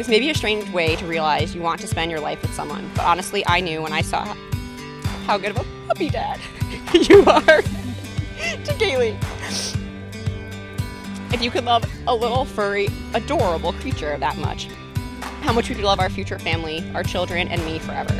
This may be a strange way to realize you want to spend your life with someone, but honestly, I knew when I saw how good of a puppy dad you are to Kaylee. If you could love a little furry, adorable creature that much, how much would you love our future family, our children, and me forever?